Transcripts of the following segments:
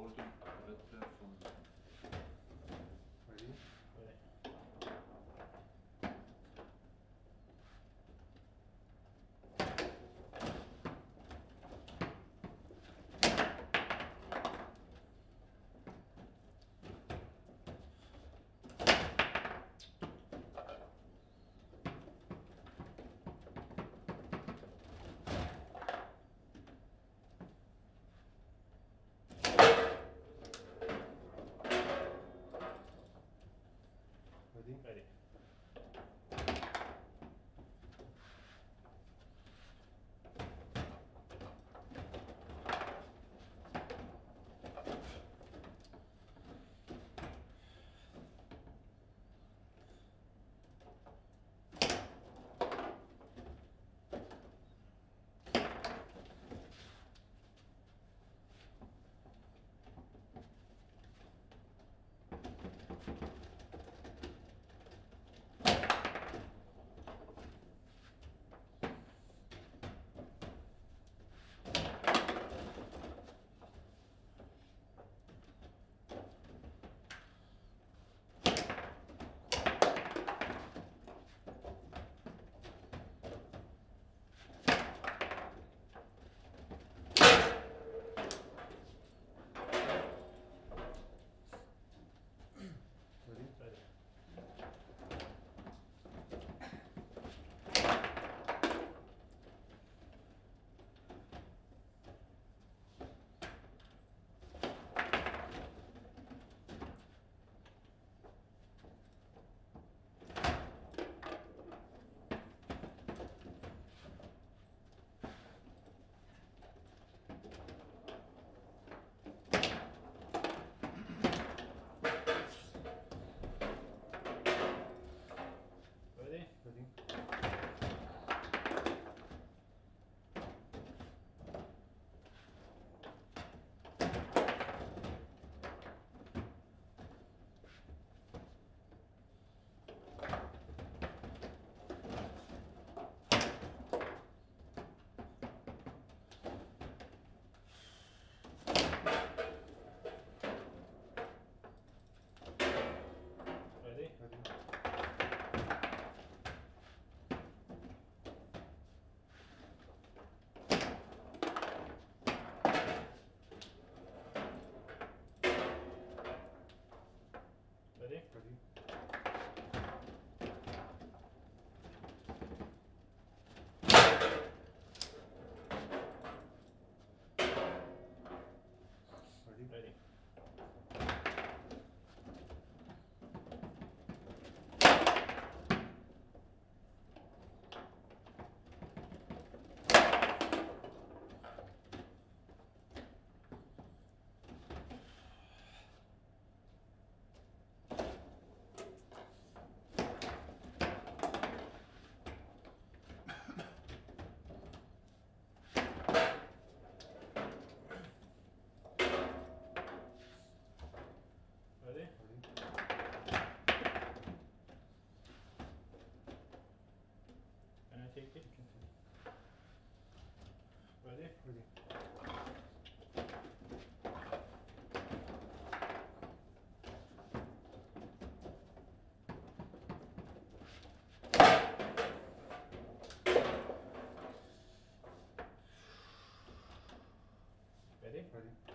Bordo Ready. Ready?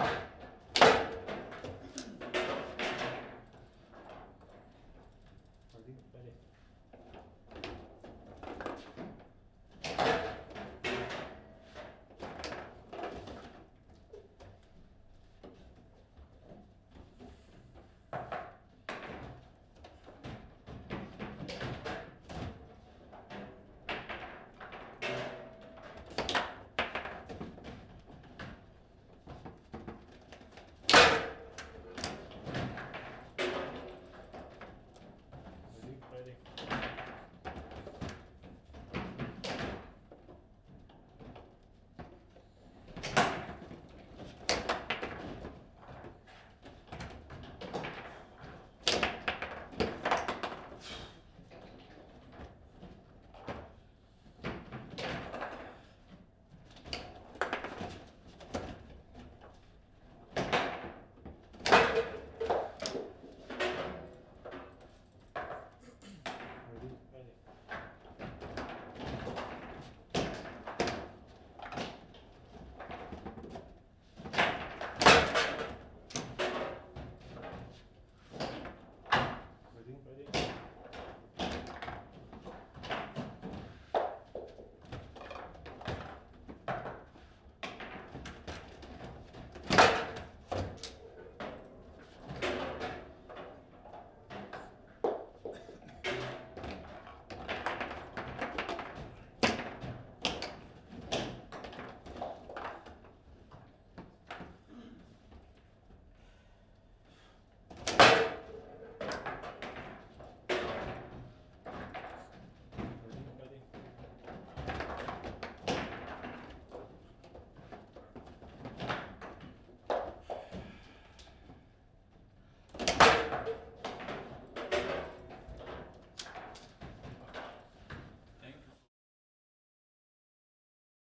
Thank